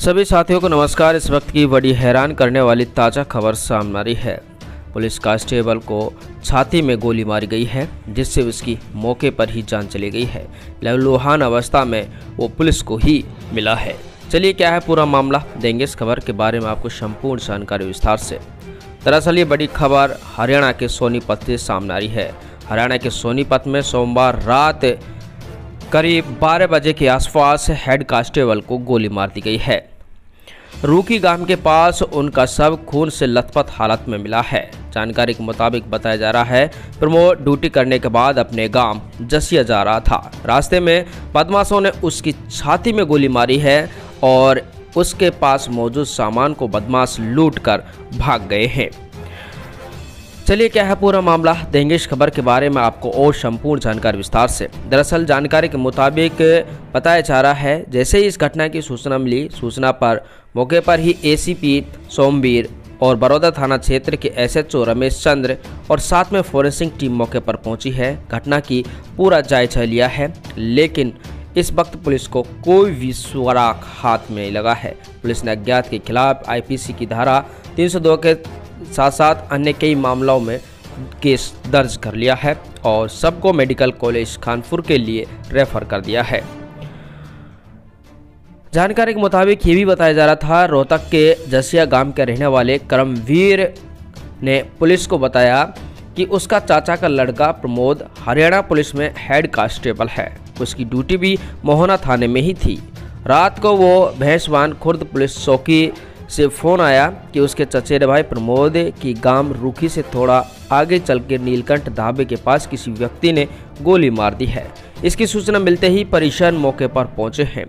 सभी साथियों को नमस्कार। इस वक्त की बड़ी हैरान करने वाली ताज़ा खबर सामने आ रही है। पुलिस कांस्टेबल को छाती में गोली मारी गई है, जिससे उसकी मौके पर ही जान चली गई है। लहूलुहान अवस्था में वो पुलिस को ही मिला है। चलिए, क्या है पूरा मामला? देंगे इस खबर के बारे में आपको संपूर्ण जानकारी विस्तार से। दरअसल ये बड़ी खबर हरियाणा के सोनीपत से सामने आ रही है। हरियाणा के सोनीपत में सोमवार रात करीब 12 बजे के आसपास हेड कांस्टेबल को गोली मार दी गई है। रूकी गाँव के पास उनका शव खून से लथपथ हालत में मिला है। जानकारी के मुताबिक बताया जा रहा है प्रमोद ड्यूटी करने के बाद अपने गाँव जसिया जा रहा था। रास्ते में बदमाशों ने उसकी छाती में गोली मारी है और उसके पास मौजूद सामान को बदमाश लूट कर भाग गए हैं। चलिए, क्या है पूरा मामला? देंगे इस खबर के बारे में आपको और संपूर्ण जानकारी विस्तार से। दरअसल, जानकारी के मुताबिक, बताया जा रहा है, जैसे ही इस घटना की सूचना मिली, सूचना पर मौके पर ही एसीपी सोमवीर और बड़ौदा थाना क्षेत्र के एसएचओ रमेश चंद्र और साथ में फोरेंसिक टीम मौके पर पहुँची है। घटना की पूरा जायजा लिया है, लेकिन इस वक्त पुलिस को कोई भी सुराख हाथ में लगा है। पुलिस ने अज्ञात के खिलाफ आईपीसी की धारा 302 के साथ साथ अन्य कई मामलों में केस दर्ज कर लिया है और सबको मेडिकल कॉलेज कानपुर के लिए रेफर कर दिया है। जानकारी के मुताबिक ये भी बताया जा रहा था, रोहतक के जसिया गाँव के रहने वाले करमवीर ने पुलिस को बताया कि उसका चाचा का लड़का प्रमोद हरियाणा पुलिस में हेड कांस्टेबल है। उसकी ड्यूटी भी मोहना थाने में ही थी। रात को वो भैंसवान खुर्द पुलिस चौकी से फ़ोन आया कि उसके चचेरे भाई प्रमोद की गाँव रूखी से थोड़ा आगे चल के नीलकंठ ढाबे के पास किसी व्यक्ति ने गोली मार दी है। इसकी सूचना मिलते ही परेशान मौके पर पहुँचे हैं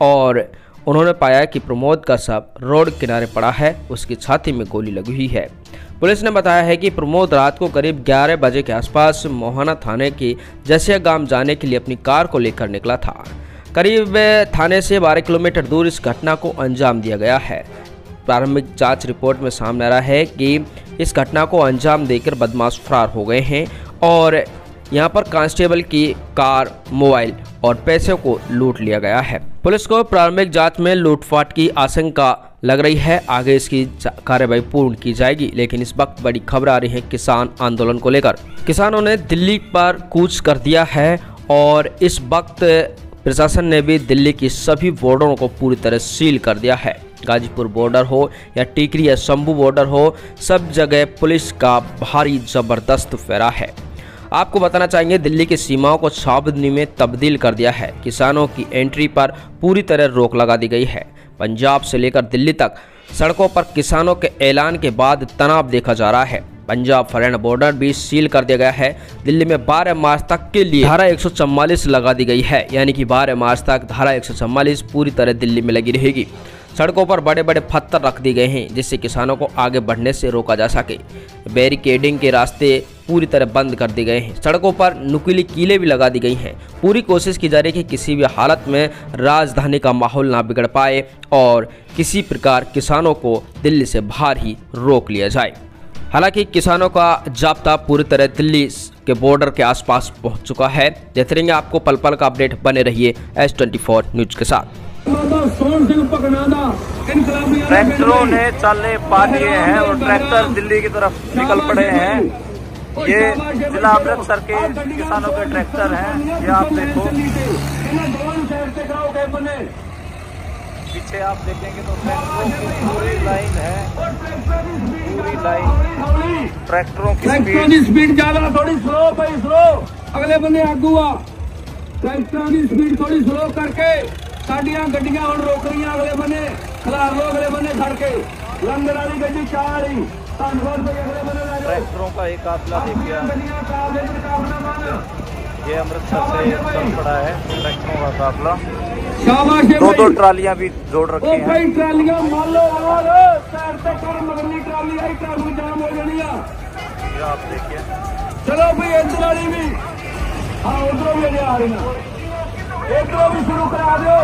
और उन्होंने पाया कि प्रमोद का शव रोड किनारे पड़ा है, उसकी छाती में गोली लगी हुई है। पुलिस ने बताया है कि प्रमोद रात को करीब 11 बजे के आसपास मोहाना थाने के जसिया गाँव जाने के लिए अपनी कार को लेकर निकला था। करीब थाने से 12 किलोमीटर दूर इस घटना को अंजाम दिया गया है। प्रारंभिक जाँच रिपोर्ट में सामने आ रहा है कि इस घटना को अंजाम देकर बदमाश फरार हो गए हैं और यहाँ पर कांस्टेबल की कार, मोबाइल और पैसे को लूट लिया गया है। पुलिस को प्रारंभिक जाँच में लूटपाट की आशंका लग रही है। आगे इसकी कार्यवाही पूर्ण की जाएगी, लेकिन इस वक्त बड़ी खबर आ रही है किसान आंदोलन को लेकर। किसानों ने दिल्ली पर कूच कर दिया है और इस वक्त प्रशासन ने भी दिल्ली की सभी बॉर्डरों को पूरी तरह सील कर दिया है। गाजीपुर बॉर्डर हो या टीकरी या शंभू बॉर्डर हो, सब जगह पुलिस का भारी ज़बरदस्त फेरा है। आपको बताना चाहेंगे, दिल्ली की सीमाओं को सावधानी में तब्दील कर दिया है। किसानों की एंट्री पर पूरी तरह रोक लगा दी गई है। पंजाब से लेकर दिल्ली तक सड़कों पर किसानों के ऐलान के बाद तनाव देखा जा रहा है। पंजाब हरियाणा बॉर्डर भी सील कर दिया गया है। दिल्ली में 12 मार्च तक के लिए धारा एक लगा दी गई है। यानी कि 12 मार्च तक धारा एक पूरी तरह दिल्ली में लगी रहेगी। सड़कों पर बड़े बड़े पत्थर रख दिए गए हैं, जिससे किसानों को आगे बढ़ने से रोका जा सके। बैरिकेडिंग के रास्ते पूरी तरह बंद कर दिए गए हैं। सड़कों पर नुकीली कीले भी लगा दी गई हैं। पूरी कोशिश की जा रही है कि किसी भी हालत में राजधानी का माहौल ना बिगड़ पाए और किसी प्रकार किसानों को दिल्ली से बाहर ही रोक लिया जाए। हालाँकि किसानों का जाब्ता पूरी तरह दिल्ली के बॉर्डर के आसपास पहुँच चुका है। देखते रहेंगे आपको पल पल का अपडेट बने रहिए एस ट्वेंटी न्यूज़ के साथ। ट्रैक्टरों ने चाले पा दिए हैं और ट्रैक्टर दिल्ली की तरफ़ निकल पड़े हैं ये जिला अमृतसर के किसानों के ट्रैक्टर हैं ये आप देखो पीछे आप देखेंगे तो ट्रैक्टरों की पूरी लाइन है पूरी लाइन ट्रैक्टरों की स्पीड स्पीड ज़्यादा थोड़ी स्लो भाई स्लो अगले बंदे आगू आ ट्रैक्टर की स्पीड थोड़ी स्लो करके ਸਾਡੀਆਂ ਗੱਡੀਆਂ ਹੁਣ ਰੋਕ ਰਹੀਆਂ ਅਗਲੇ ਬੰਨੇ ਖਲਾਰ ਲੋ ਅਗਲੇ ਬੰਨੇ ਖੜ ਕੇ ਲੰਗਰ ਵਾਲੀ ਗੱਡੀ ਚਾਹ ਰਹੀ ਧੰਨਵਾਦ ਭਾਈ ਅਗਲੇ ਬੰਨੇ ਲੈ ਜਾਓ ट्रैक्टरों का एक काफिला देखिए ਗੱਡੀਆਂ ਚਾਹ ਦੇ ਮੁਕਾਬਲਾ ਬਣ ये अमृतसर से चल पड़ा है ट्रैक्टरों का काफिला ਸ਼ਾਬਾਸ਼ ਏ दो दो ਭਾਈ ट्रालियां भी जोड़ रखी ਉਹ हैं ਭਾਈ ਟਰਾਲੀਆਂ ਮੰਨ ਲਓ ਆਲ ਸਾਈਡ ਤੇ ਕਰ ਮਗਰਲੀ ਟਰਾਲੀ भी शुरू करा दो।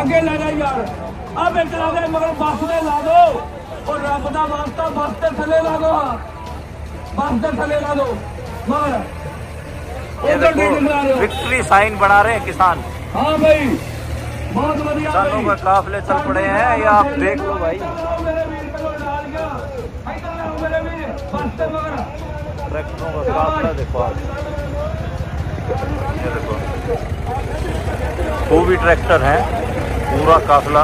अगे दे मगर बस ला दो। रब वास्ता बस थले ला दो। बस थले ला दो। मगर विक्ट्री साइन बना रहे हैं किसान। हाँ भाई बहुत बढ़िया काफले चल पड़े हैं ये आप देख लो भाई। ट्रैक्टरों का काफिला देखो आप देखो। वो भी ट्रैक्टर है पूरा काफिला।